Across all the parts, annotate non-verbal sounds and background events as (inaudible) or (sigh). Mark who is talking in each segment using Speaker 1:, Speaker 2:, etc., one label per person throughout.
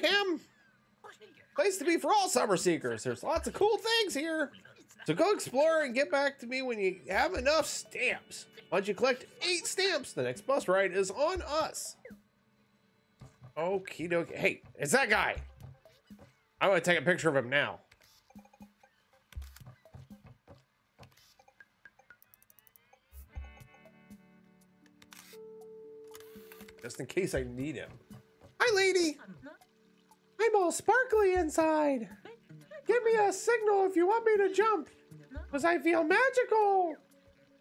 Speaker 1: To Place to be for all summer seekers. There's lots of cool things here. So go explore and get back to me when you have enough stamps. Once you collect eight stamps, the next bus ride is on us. Okie dokie. Hey, it's that guy. I want to take a picture of him now. Just in case I need him. Hi, lady. I'm all sparkly inside. Give me a signal if you want me to jump, because I feel magical.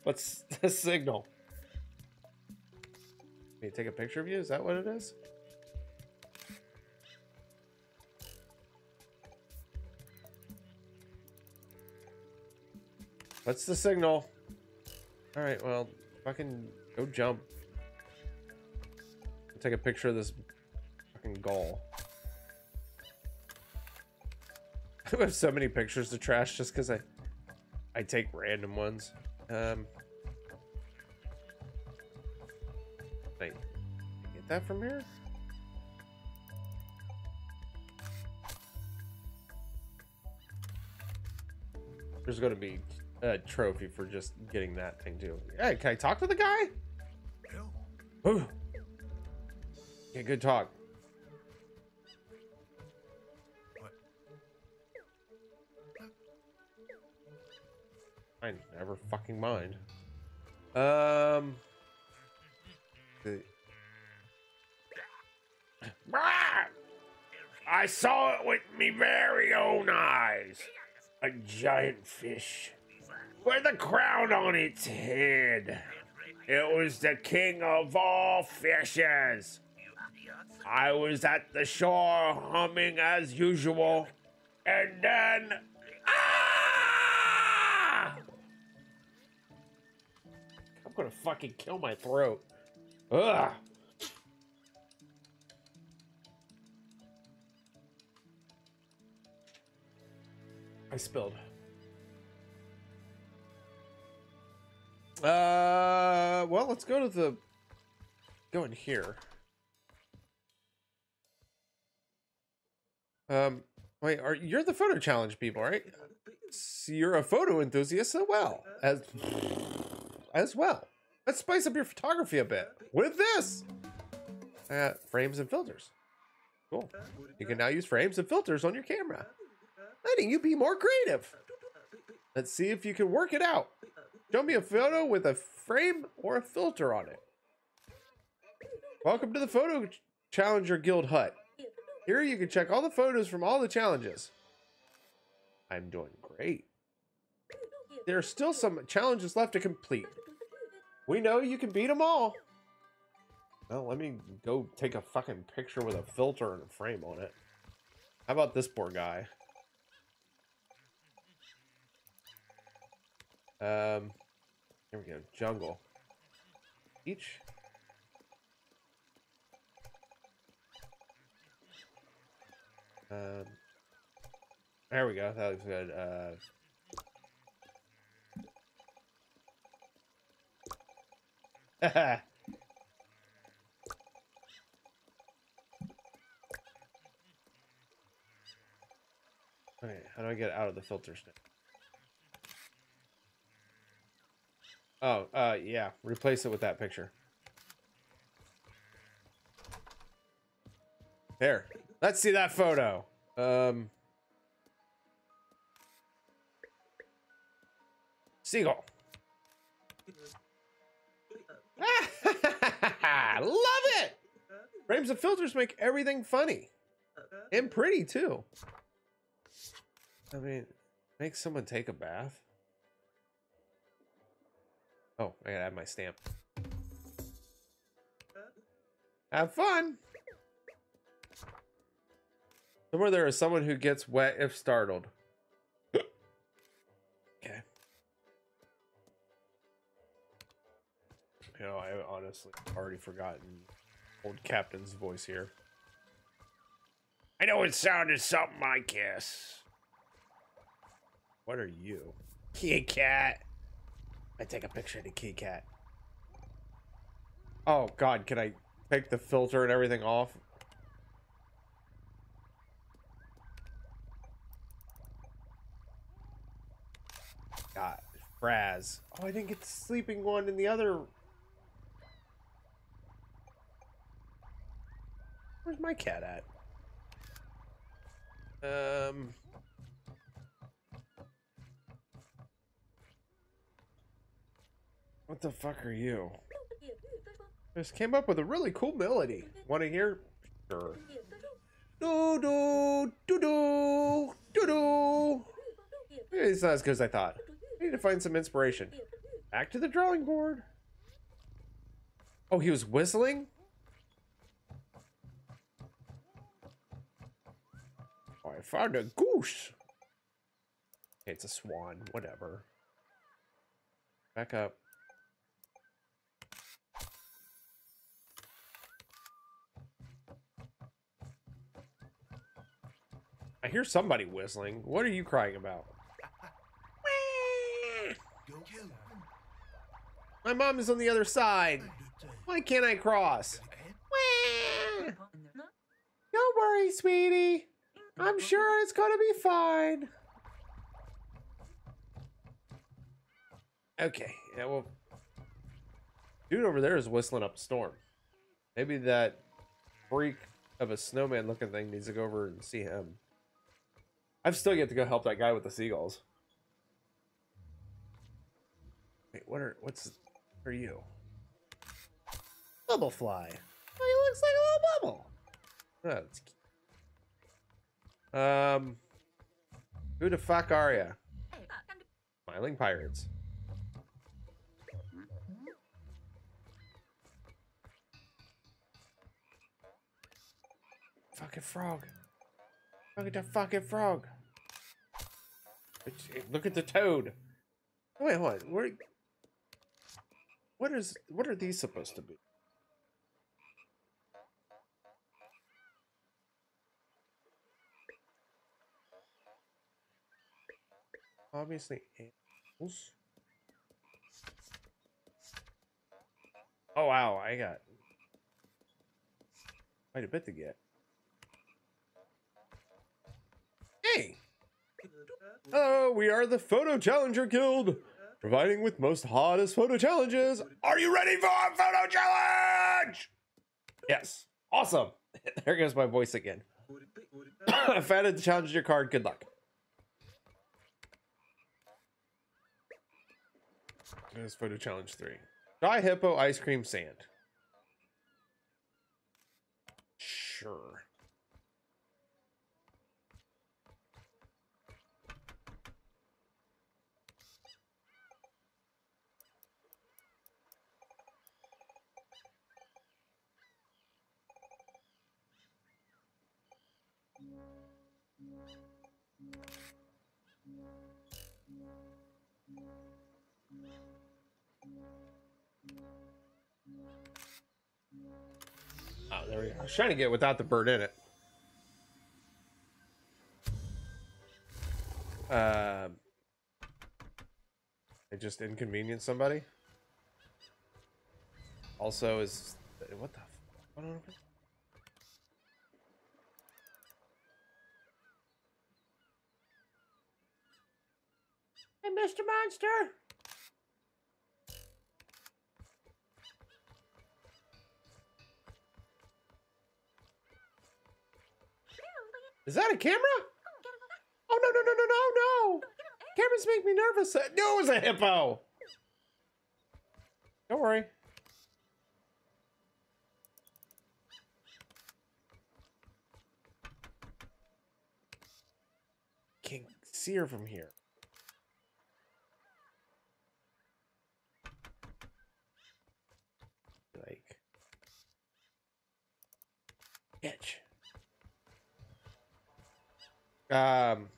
Speaker 1: What's (laughs) the signal? Can you take a picture of you? Is that what it is? What's the signal? All right, well, fucking go jump. Take a picture of this fucking gall. I have so many pictures to trash just because I I take random ones. Um, wait, get that from here? There's gonna be a trophy for just getting that thing too. Hey, can I talk to the guy? Ooh. Yeah, good talk. Fucking mind. Um. I saw it with me very own eyes. A giant fish with a crown on its head. It was the king of all fishes. I was at the shore humming as usual, and then. Gonna fucking kill my throat. Ugh. I spilled. Uh, well, let's go to the. Go in here. Um, wait, are you're the photo challenge people, right? So you're a photo enthusiast as well as (laughs) as well. Let's spice up your photography a bit with this. Uh, frames and filters. Cool. You can now use frames and filters on your camera, letting you be more creative. Let's see if you can work it out. Show me a photo with a frame or a filter on it. Welcome to the Photo Challenger Guild Hut. Here you can check all the photos from all the challenges. I'm doing great. There are still some challenges left to complete. We know you can beat them all. Well, let me go take a fucking picture with a filter and a frame on it. How about this poor guy? Um, here we go. Jungle. Each. Um, there we go. That looks good. Uh, (laughs) okay, how do I get out of the filter stick? Oh, uh, yeah. Replace it with that picture. There. Let's see that photo. Um. Seagull. (laughs) Love it! Frames and filters make everything funny. And pretty, too. I mean, make someone take a bath. Oh, I gotta add my stamp. Have fun! Somewhere there is someone who gets wet if startled. You know, I honestly already forgotten old Captain's voice here. I know it sounded something like this. What are you? key cat? I take a picture of the key cat. Oh God, can I take the filter and everything off? God, Fraz. Oh, I didn't get the sleeping one in the other Where's my cat at? Um. What the fuck are you? Just came up with a really cool melody. Want to hear? Sure. Do do do do do do. It's not as good as I thought. I need to find some inspiration. Back to the drawing board. Oh, he was whistling? I found a goose. Okay, it's a swan. Whatever. Back up. I hear somebody whistling. What are you crying about? My mom is on the other side. Why can't I cross? Don't worry, sweetie. I'm sure it's gonna be fine. Okay, yeah, well, dude over there is whistling up a storm. Maybe that freak of a snowman looking thing needs to go over and see him. I've still yet to go help that guy with the seagulls. Wait, what are what's are you? Bubble fly. Oh, he looks like a little bubble. Oh, that's cute. Um, who the fuck are you? Smiling pirates. Fucking frog. Look at the fucking frog. Look at the toad. Wait, what? Where? What is? What are these supposed to be? Obviously, animals. Oh wow, I got quite a bit to get. Hey! Hello, we are the Photo Challenger Guild, providing with most hottest photo challenges. Are you ready for a photo challenge? Yes. Awesome. (laughs) there goes my voice again. I've added the challenge your card. Good luck. There's photo challenge three. Dry hippo ice cream sand. Sure. There we go. I was trying to get without the bird in it. Um, it just inconvenienced somebody. Also, is what the? On Hey, Mr. Monster! Is that a camera? Oh, no, no, no, no, no, no! Cameras make me nervous. Uh, No, it was a hippo! Don't worry. Can't see her from here. Like, itch. Um.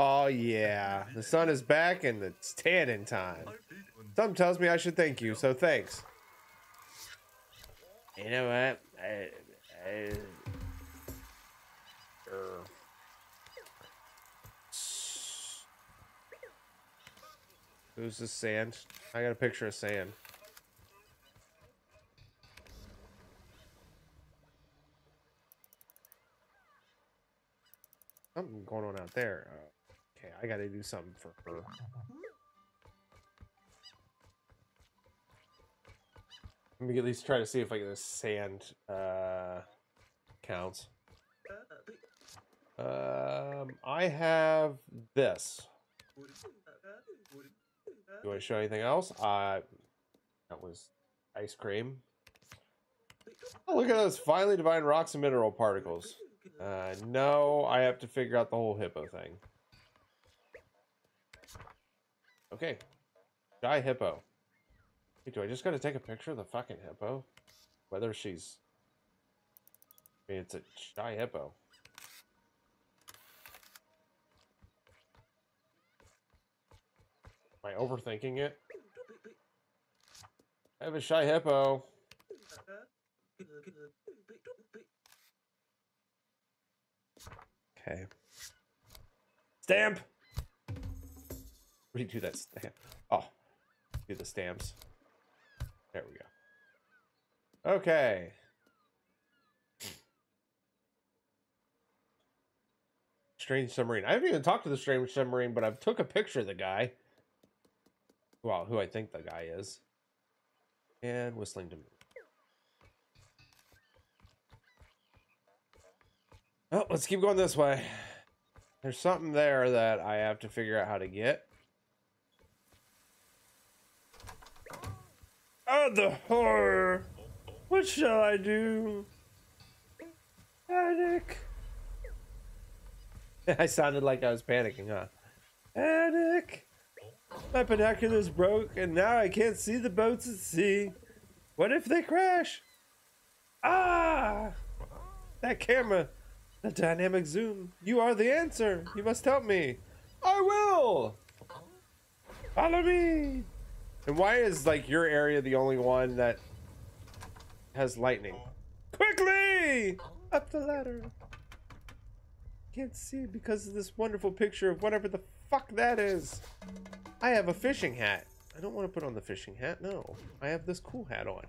Speaker 1: Oh yeah, the sun is back and it's tanning time. Something tells me I should thank you, so thanks. You know what? I, I, sure. Who's this sand? I got a picture of sand. Something going on out there. Uh, okay, I gotta do something for her. Let me at least try to see if I get this sand uh, counts. Um, I have this. Do I show anything else? Uh, that was ice cream. Oh, look at those finely defined rocks and mineral particles. Uh, no, I have to figure out the whole hippo thing. Okay. Shy hippo. Hey, do I just gotta take a picture of the fucking hippo? Whether she's... I mean, it's a shy hippo. I overthinking it? I have a shy hippo. Okay. Stamp! Redo that stamp. Oh. Do the stamps. There we go. Okay. Strange submarine. I haven't even talked to the strange submarine, but I've took a picture of the guy. Well, who I think the guy is. And whistling to me. Oh, let's keep going this way. There's something there that I have to figure out how to get. Oh, the horror! What shall I do? Panic! (laughs) I sounded like I was panicking, huh? Panic! My binoculars broke, and now I can't see the boats at sea. What if they crash? Ah! That camera the dynamic zoom. You are the answer. You must help me. I will. Follow me. And why is like your area the only one that has lightning? Quickly! Up the ladder. Can't see because of this wonderful picture of whatever the fuck that is. I have a fishing hat. I don't want to put on the fishing hat. No. I have this cool hat on.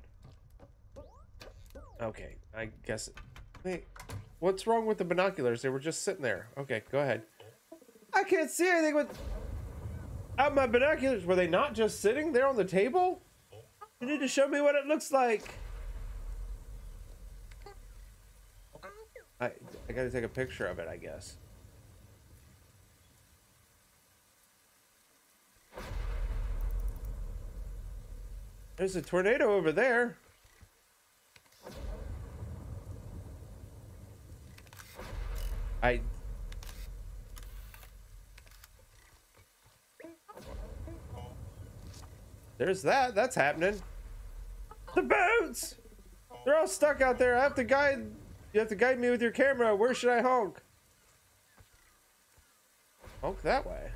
Speaker 1: Okay. I guess. Wait. What's wrong with the binoculars? They were just sitting there. Okay, go ahead. I can't see anything with out my binoculars. Were they not just sitting there on the table? You need to show me what it looks like. I I gotta take a picture of it, I guess. There's a tornado over there. I There's that. That's happening. The boats! They're all stuck out there. I have to guide you have to guide me with your camera. Where should I honk? Honk that way.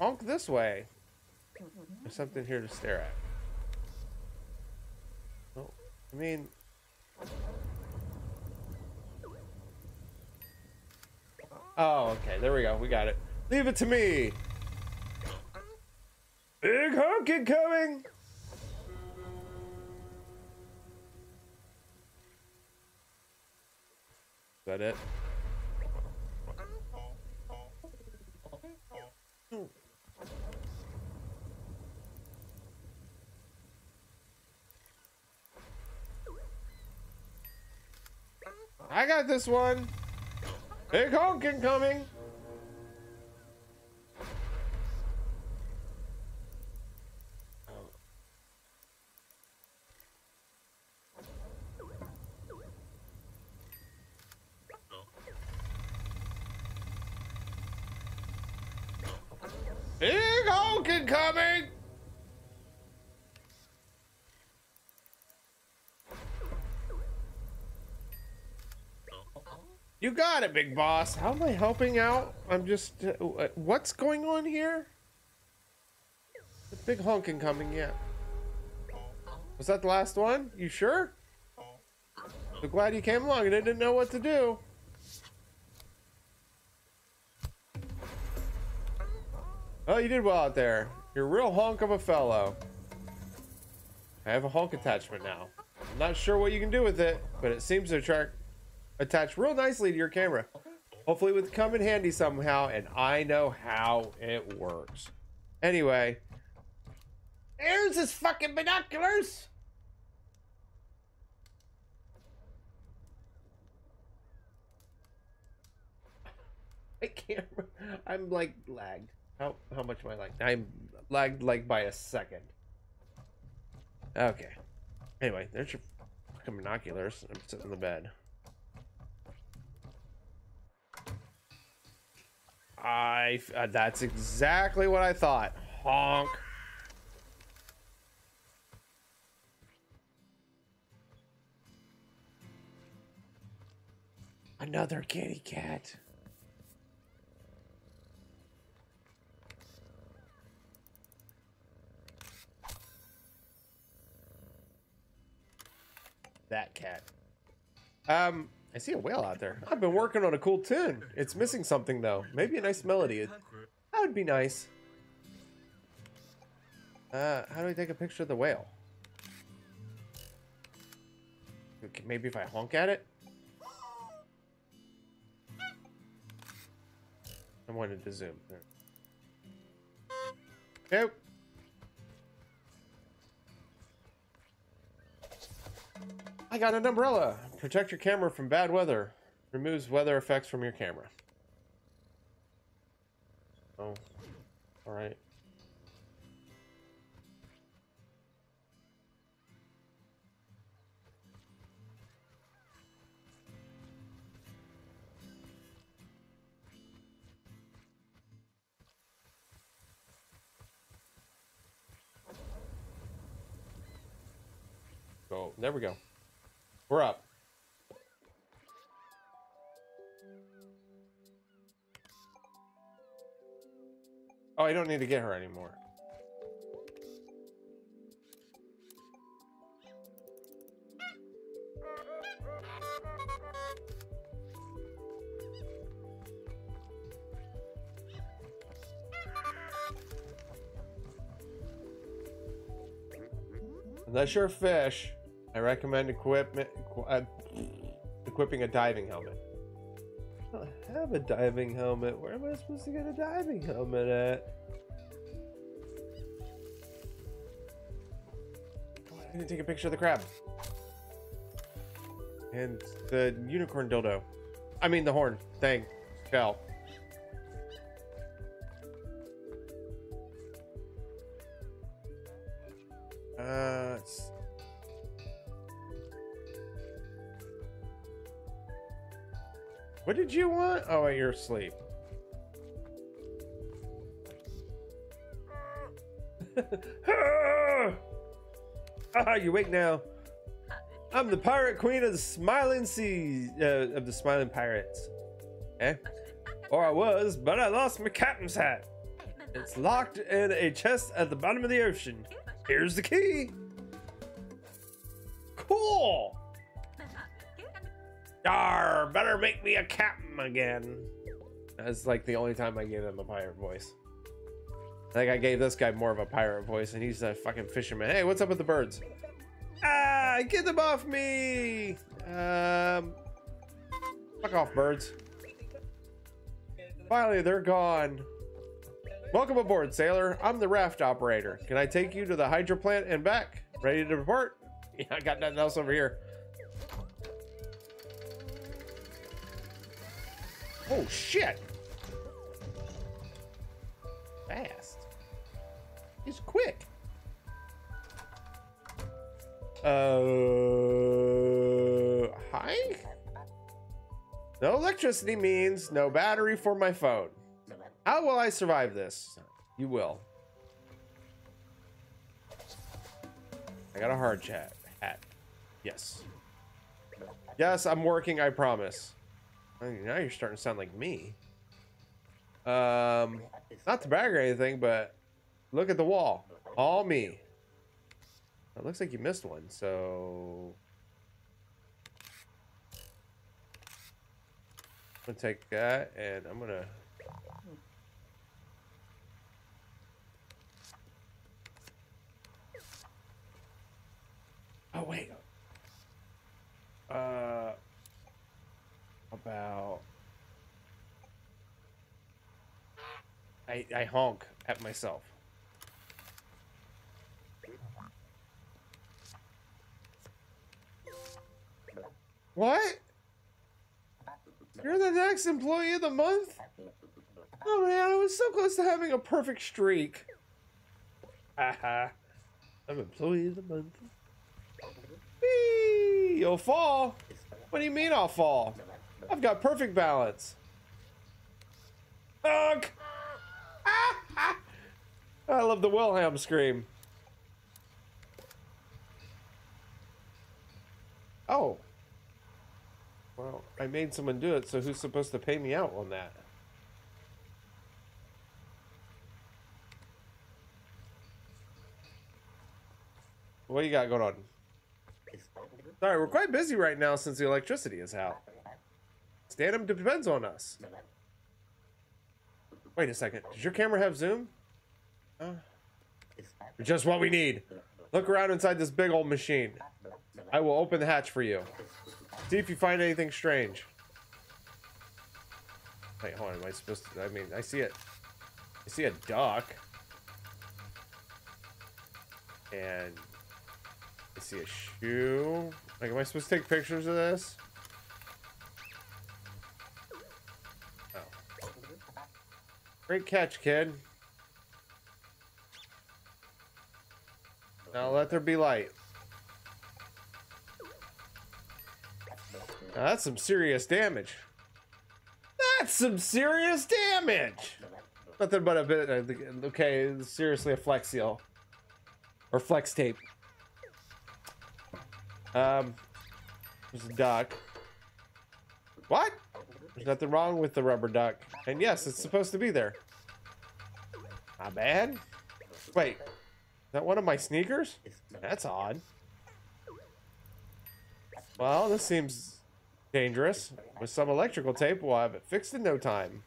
Speaker 1: Honk this way. There's something here to stare at. Oh, I mean, Oh, okay. There we go. We got it. Leave it to me. Big honking coming. Is that it? I got this one. Big honking coming. Big honking coming. You got it, big boss. How am I helping out? I'm just... Uh, what's going on here? The big honking coming, yeah. Was that the last one? You sure? So glad you came along and I didn't know what to do. Oh, you did well out there. You're a real honk of a fellow. I have a honk attachment now. I'm not sure what you can do with it, but it seems to attract, attach real nicely to your oh, camera. Hopefully it would come in handy somehow, and I know how it works. Anyway, there's his fucking binoculars! (laughs) I can't. I'm like lagged. How how much am I lagged? I'm lagged like by a second. Okay. Anyway, there's your fucking binoculars. I'm sitting in the bed. I. Uh, that's exactly what I thought. Honk. Another kitty cat. that cat. Um, I see a whale out there. I've been working on a cool tune. It's missing something though. Maybe a nice melody. That would be nice. Uh, how do I take a picture of the whale? Maybe if I honk at it? I wanted to zoom. There. Nope. I got an umbrella. Protect your camera from bad weather. Removes weather effects from your camera. Oh. Alright. Go. Oh, there we go. We're up. I don't need to get her anymore. Unless you're a fish. I recommend equipment, uh, equipping a diving helmet. I don't have a diving helmet. Where am I supposed to get a diving helmet at? Need to take a picture of the crab. And the unicorn dildo. I mean the horn thing. Fell. Uh, What did you want? Oh, you're asleep. (laughs) ah, you wake now. I'm the pirate queen of the smiling seas, uh, of the smiling pirates. Eh? Or I was, but I lost my captain's hat. It's locked in a chest at the bottom of the ocean. Here's the key. Cool. Dar, better make me a captain again. That's like the only time I gave him a pirate voice. I think I gave this guy more of a pirate voice, and he's a fucking fisherman. Hey, what's up with the birds? Ah, get them off me! Um, fuck off, birds. Finally, they're gone. Welcome aboard, sailor. I'm the raft operator. Can I take you to the hydro plant and back? Ready to report? (laughs) Yeah, I got nothing else over here. Oh, shit. He's quick. Uh, hi? No electricity means no battery for my phone. How will I survive this? You will. I got a hard chat hat. Yes. Yes, I'm working, I promise. Now you're starting to sound like me. Um, not to brag or anything, but Look at the wall. All me. It looks like you missed one, so... I'm gonna take that, and I'm gonna... Oh, wait. Uh... About... I, I honk at myself. What? You're the next employee of the month? Oh man, I was so close to having a perfect streak. Haha. I'm employee of the month. Whee! You'll fall. What do you mean I'll fall? I've got perfect balance. Ugh! (laughs) I love the Wilhelm scream. Oh. Well, I made someone do it, so who's supposed to pay me out on that? What you got going on? Sorry, we're quite busy right now since the electricity is out. Stanhamn depends on us. Wait a second. Does your camera have zoom? Uh, just what we need. Look around inside this big old machine. I will open the hatch for you. See if you find anything strange. Wait, hold on. Am I supposed to? I mean, I see it. I see a duck. And I see a shoe. Like, am I supposed to take pictures of this? Oh. Great catch, kid. Now let there be light. Now that's some serious damage. That's some serious damage! Nothing but a bit, okay, seriously a flex seal. Or flex tape. Um, there's a duck. What? There's nothing wrong with the rubber duck. And yes, it's supposed to be there. Not bad. Wait, is that one of my sneakers? That's odd. Well, this seems dangerous. With some electrical tape, we'll have it fixed in no time.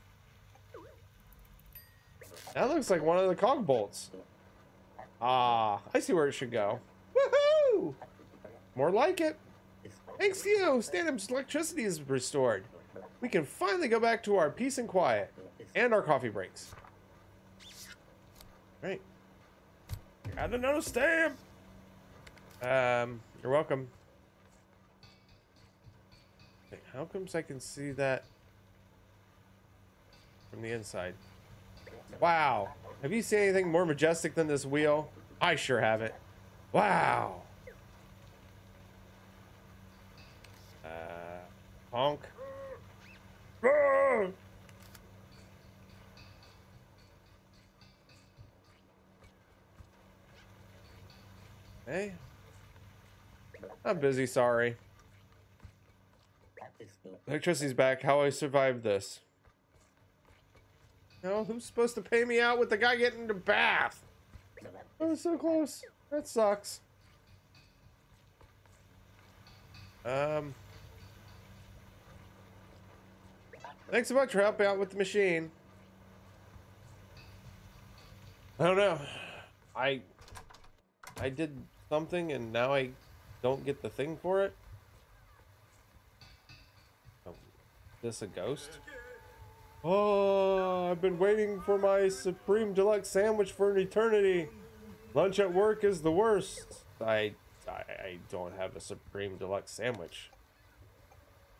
Speaker 1: That looks like one of the cog bolts. Ah, I see where it should go. Woohoo! More like it. Thanks to you, Stanhamn's electricity is restored. We can finally go back to our peace and quiet. And our coffee breaks. Right. Got another stamp. Um, you're welcome. Wait, how comes I can see that from the inside? Wow. Have you seen anything more majestic than this wheel? I sure have it. Wow. Uh, honk. Ah! Hey. I'm busy, sorry. Electricity's back. How I survived this? No, who's supposed to pay me out with the guy getting the bath? I was so close. That sucks. Um. Thanks so much for helping out with the machine. I don't know. I I did something and now I don't get the thing for it. Oh, this a ghost? Oh, I've been waiting for my Supreme Deluxe sandwich for an eternity. Lunch at work is the worst. I, I, I don't have a Supreme Deluxe sandwich.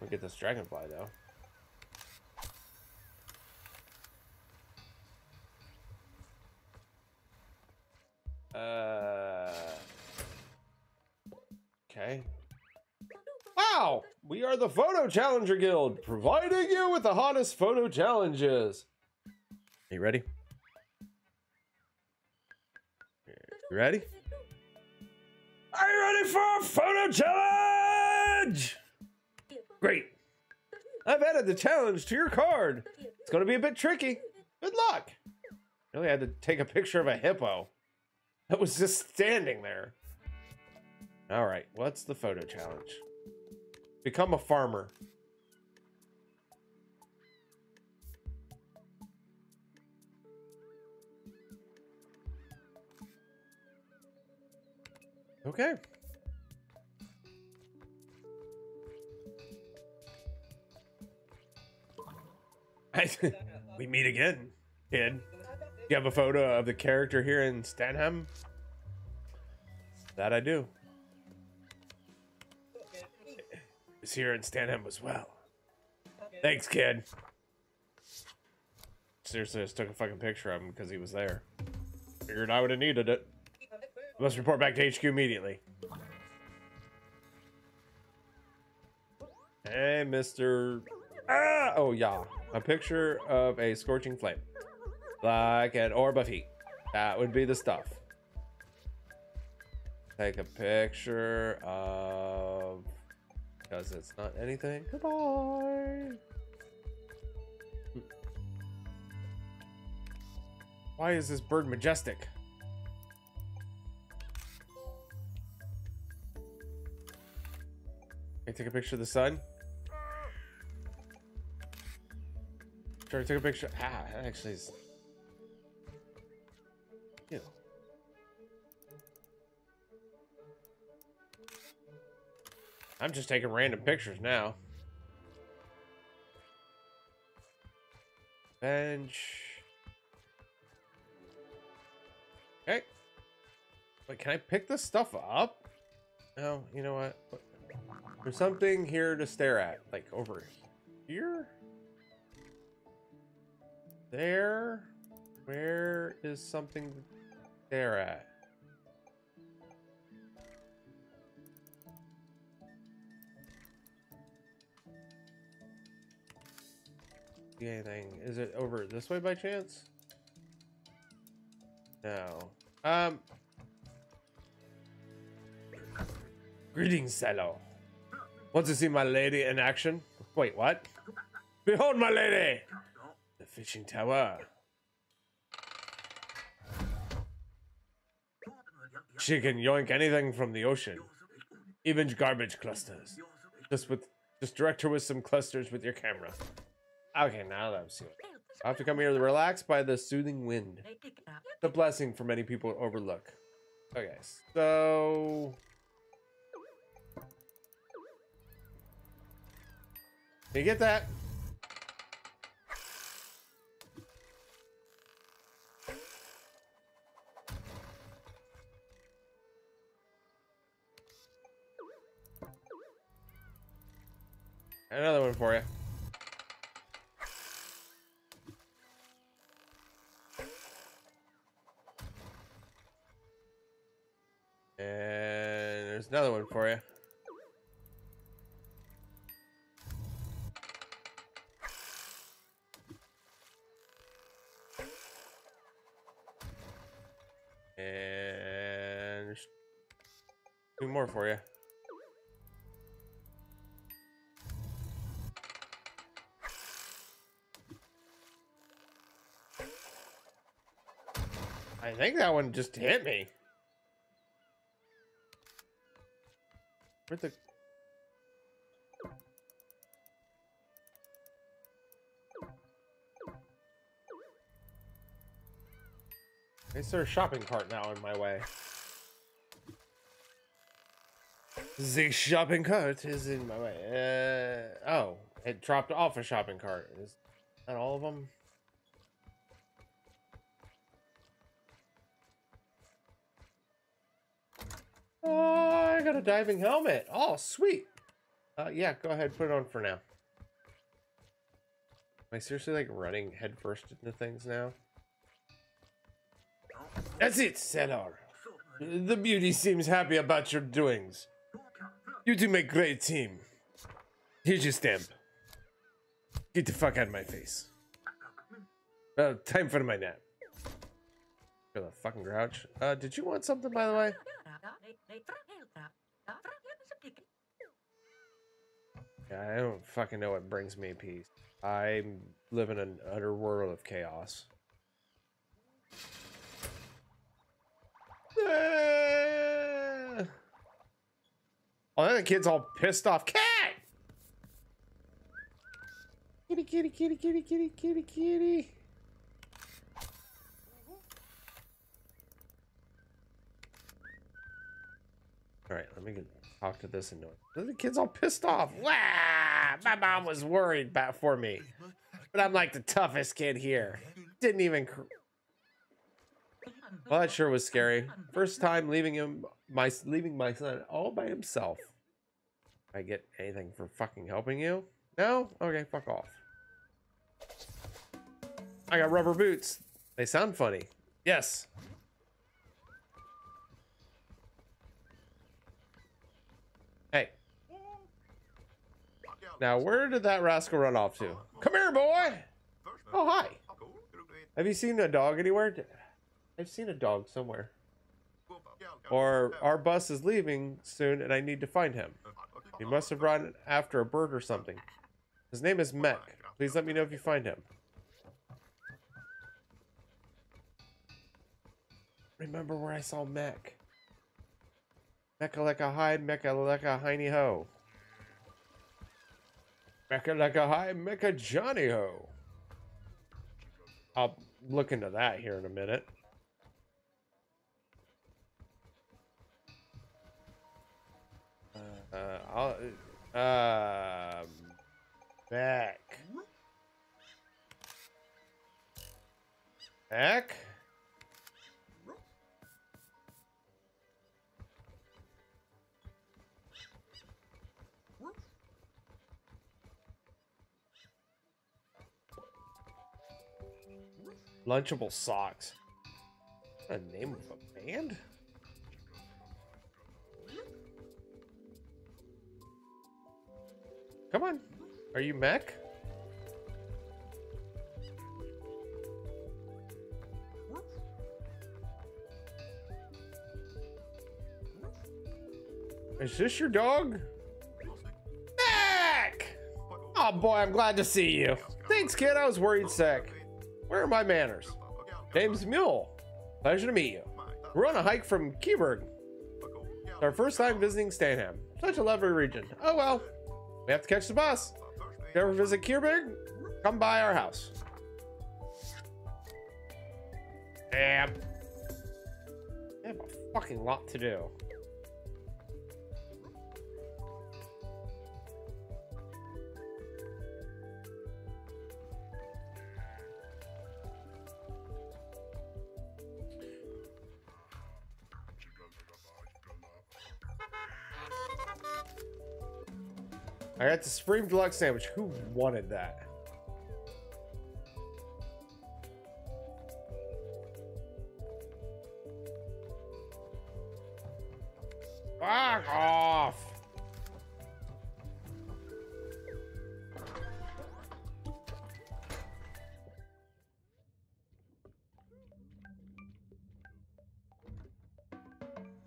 Speaker 1: I'll get this dragonfly though. Uh. Okay. Wow! We are the Photo Challenger Guild, providing you with the hottest photo challenges. Are you ready? You ready? Are you ready for a photo challenge? Great. I've added the challenge to your card. It's going to be a bit tricky. Good luck. Really had to take a picture of a hippo that was just standing there. All right, what's the photo challenge? Become a farmer. Okay. (laughs) we meet again, kid. You have a photo of the character here in Stanhamn? That I do. Is here in Stanhamn as well. Thanks, kid. Seriously, I just took a fucking picture of him because he was there. Figured I would have needed it. Must report back to HQ immediately. Hey, Mr. Ah! Oh, yeah. A picture of a scorching flame. Like an orb of heat. That would be the stuff. Take a picture of... Because it's not anything. Goodbye! Why is this bird majestic? Can I take a picture of the sun? Try to take a picture. Ah, that actually is. I'm just taking random pictures now. Bench. Okay. Wait, can I pick this stuff up? No, you know what? There's something here to stare at. Like over here? There? Where is something to stare at? See anything? Is it over this way by chance? No. Um. Greetings, Salo. Want to see my lady in action? Wait, what? Behold my lady! The fishing tower. She can yoink anything from the ocean. Even garbage clusters. Just with just direct her with some clusters with your camera. Okay, now that I'm seeing. I have to come here to relax by the soothing wind. The blessing for many people overlook. Okay, so Can you get that? Another one for you. Another one for you. And two more for you. I think that one just hit me. Where'd the... Is there a shopping cart now in my way? The shopping cart is in my way. Uh, oh, it dropped off a shopping cart. Is that all of them? Oh, I got a diving helmet. Oh, sweet. Uh, yeah, go ahead, put it on for now. Am I seriously like running headfirst into things now? That's it, Selar. The beauty seems happy about your doings. You two make great team. Here's your stamp. Get the fuck out of my face. Uh, time for my nap. For the fucking grouch. Uh, did you want something, by the way? Yeah, I don't fucking know what brings me peace. I live in an utter world of chaos. Uh, oh, the kid's all pissed off. Cat! Kitty, kitty, kitty, kitty, kitty, kitty, kitty. All right, let me get, talk to this annoying. The kid's all pissed off. Wow, my mom was worried about for me. But I'm like the toughest kid here. Didn't even. Well, that sure was scary. First time leaving him, my leaving my son all by himself. I get anything for fucking helping you? No? Okay, fuck off. I got rubber boots. They sound funny. Yes. Hey. Now, where did that rascal run off to? Come here, boy! Oh, hi. Have you seen a dog anywhere? I've seen a dog somewhere. Or our bus is leaving soon and I need to find him. He must have run after a bird or something. His name is Mech. Please let me know if you find him. Remember where I saw Mech. Mecha lecka hi, mecha lecka hiney ho. Mecha high hi, mecha Johnny ho. I'll look into that here in a minute. Uh, I'll, uh, back. Back. Lunchable socks. A name of a band? Come on. Are you mech? Is this your dog? Mech! Oh boy, I'm glad to see you. Thanks, kid. I was worried sick. Where are my manners? Name's Mule. Pleasure to meet you. We're on a hike from Kiiruberg. It's our first time visiting Stanhamn. Such a lovely region. Oh well. We have to catch the bus. If you ever visit Kiiruberg, come by our house. Damn. I have a fucking lot to do. I got the Supreme Deluxe sandwich. Who wanted that? Fuck off!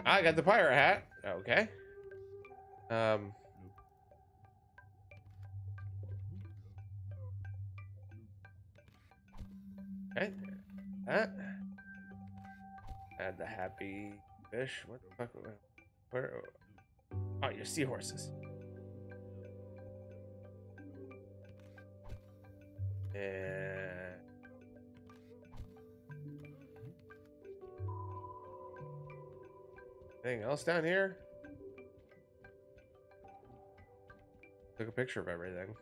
Speaker 1: I got the pirate hat. Okay. Um. Happy fish. What the fuck? Where? Oh, your seahorses. And. Anything else down here? Took a picture of everything.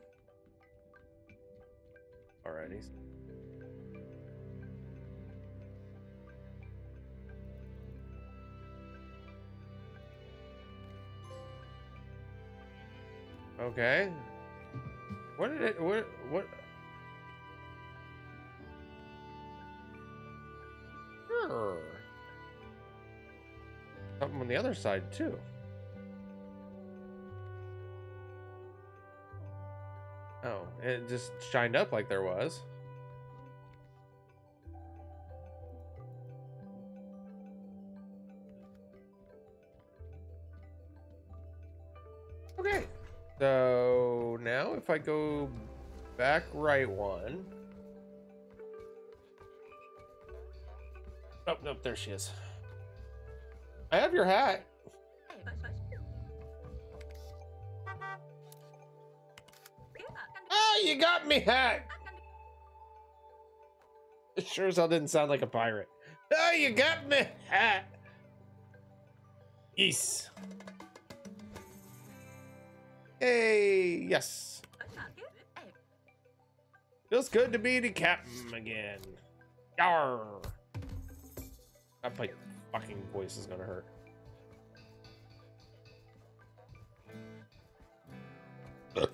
Speaker 1: Okay. What did it? What? What? Something on the other side too. Oh, it just shined up like there was. If I go back right one. Oh, nope, there she is. I have your hat. Ah, you got me hat. It sure as hell didn't sound like a pirate. Ah, you got me hat. Yes. Hey, yes. Feels good to be the captain again. Yar. That fucking voice is gonna hurt. (clears throat)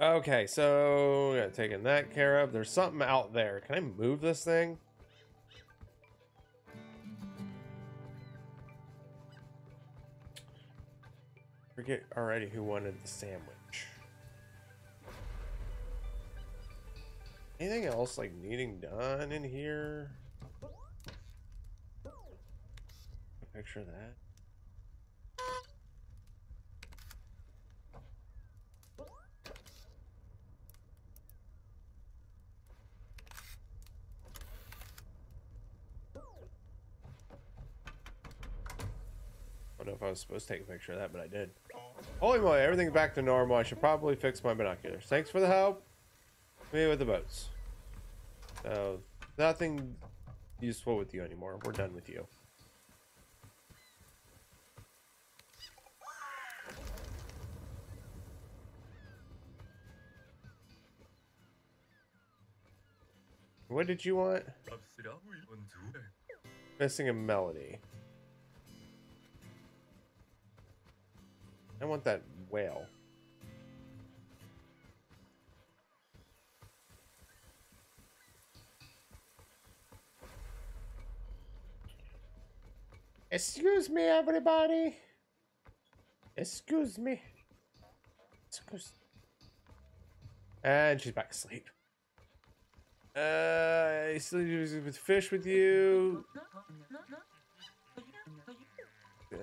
Speaker 1: Okay, so yeah, taking that care of. There's something out there. Can I move this thing? Forget already who wanted the sandwich. Anything else like needing done in here? Picture that. I don't know if I was supposed to take a picture of that, but I did. Holy moly, everything's back to normal. I should probably fix my binoculars. Thanks for the help. Me with the boats. So, nothing useful with you anymore. We're done with you. What did you want? Missing a melody. I want that whale. Excuse me, everybody. Excuse me. Excuse. And she's back asleep. Uh, still with fish with you. Uh,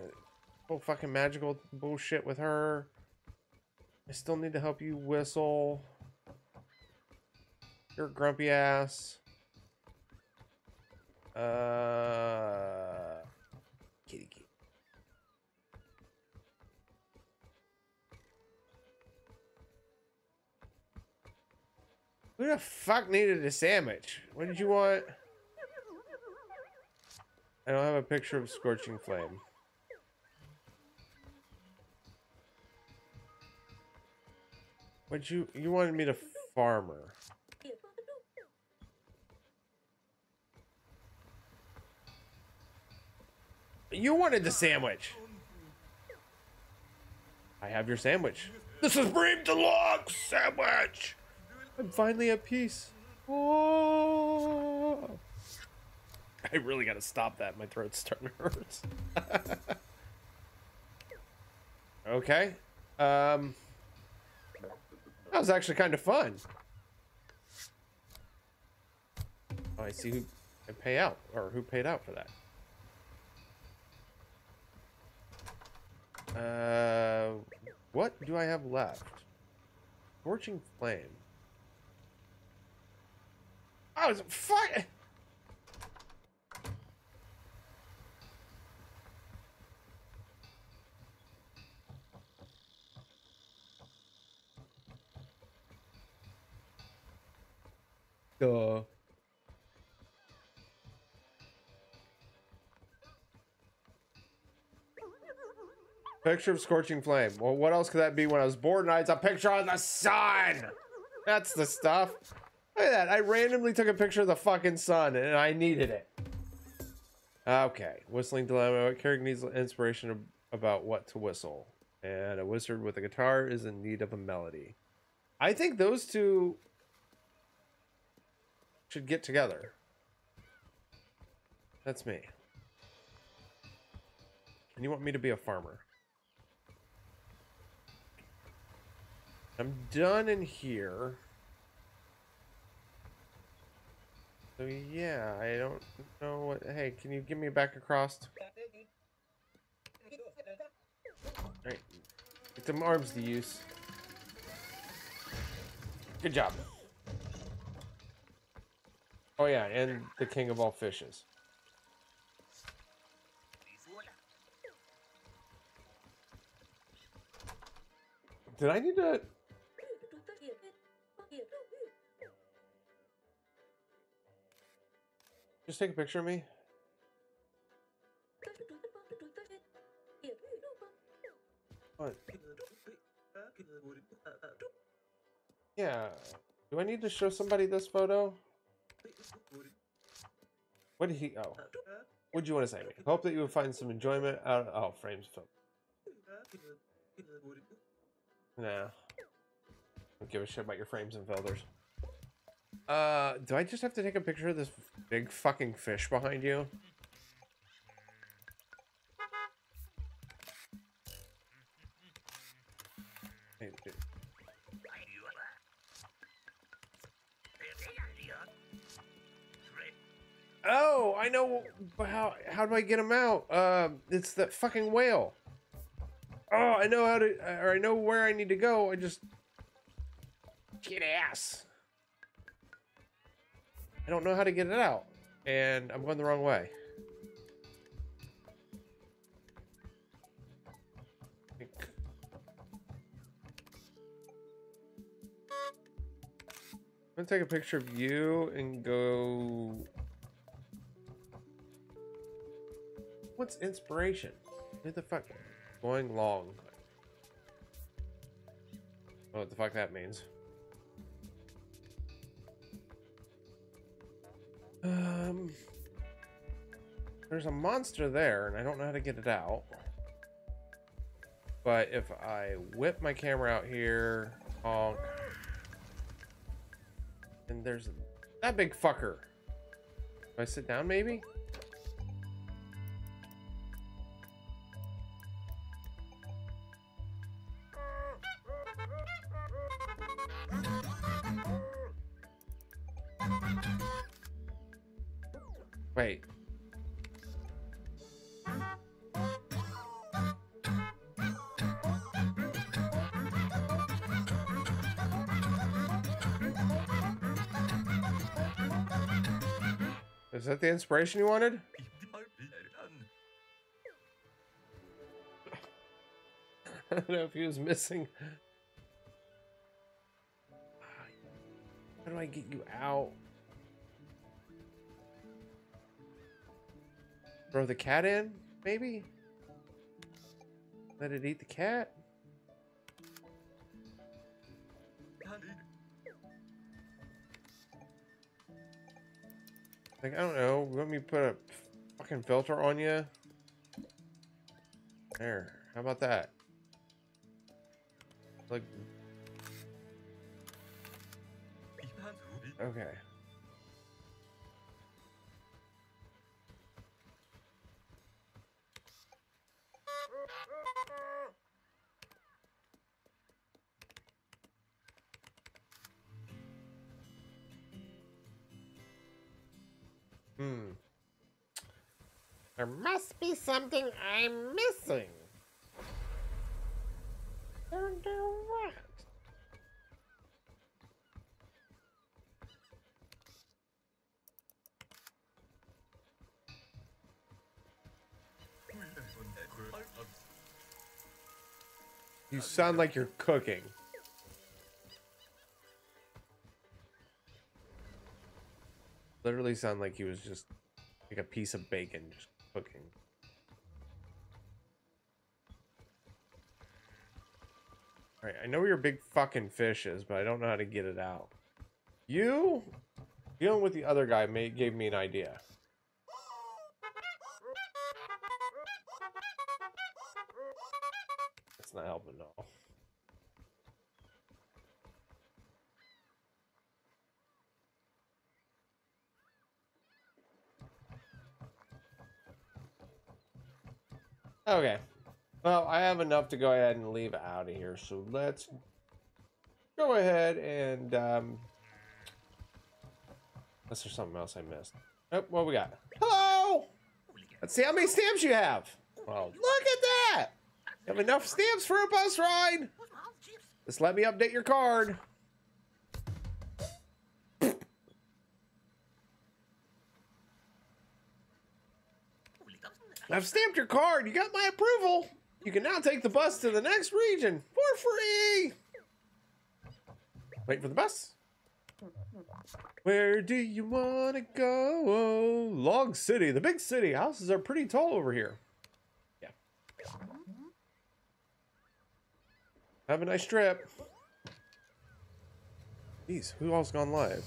Speaker 1: whole fucking magical bullshit with her. I still need to help you whistle. You're a grumpy ass. Uh, Who the fuck needed a sandwich? What did you want? I don't have a picture of Scorching Flame. What you you wanted me to farmer? You wanted the sandwich. I have your sandwich. This is Bream Deluxe sandwich. I'm finally at peace. Oh. I really gotta stop that. My throat's starting to hurt. (laughs) okay. Um. That was actually kind of fun. Oh, I see who I pay out, or who paid out for that. Uh, what do I have left? Scorching Flame. It's fuck. Duh. Picture of scorching flame. Well, what else could that be when I was bored and I a picture of the sun? That's the stuff. That. I randomly took a picture of the fucking sun and I needed it. Okay. Whistling dilemma. Carrick needs inspiration about what to whistle. And a wizard with a guitar is in need of a melody. I think those two should get together. That's me. And you want me to be a farmer. I'm done in here. So yeah, I don't know what. Hey, can you give me back across? Alright. Get some arms to use. Good job. Oh yeah, and the king of all fishes. Did I need to... Just take a picture of me? What? Yeah. Do I need to show somebody this photo? What did he? Oh, what do you want to say? Hope that you will find some enjoyment out. Of, oh, frames film. Nah. Don't give a shit about your frames and filters. Uh, do I just have to take a picture of this big fucking fish behind you? Oh, I know how. How do I get him out? Uh, it's that fucking whale. Oh, I know how to, or I know where I need to go. I just get ass. I don't know how to get it out, and I'm going the wrong way. I'm gonna take a picture of you and go. What's inspiration? What the fuck? Going long. Oh, what the fuck that means. Um, there's a monster there, and I don't know how to get it out. But if I whip my camera out here, honk, and there's that big fucker. Do I sit down, maybe? Inspiration you wanted? (laughs) I don't know if he was missing. How do I get you out? Throw the cat in, maybe? Let it eat the cat? Like, I don't know. Let me put a fucking filter on you. There. How about that? Like. Okay. There must be something I'm missing. Don't know what. You sound like you're cooking. Literally sound like he was just like a piece of bacon just cooking. Alright, I know where your big fucking fish is, but I don't know how to get it out. You dealing with the other guy may, gave me an idea. Okay. Well, I have enough to go ahead and leave out of here, so let's go ahead and um unless there's something else I missed. Oh, what we got? Hello! Let's see how many stamps you have. Well, look at that! You have enough stamps for a bus ride. Just let me update your card. I've stamped your card. You got my approval. You can now take the bus to the next region for free. Wait for the bus. Where do you want to go? Log City, the big city. Houses are pretty tall over here. Yeah. Have a nice trip. Jeez, who else gone live?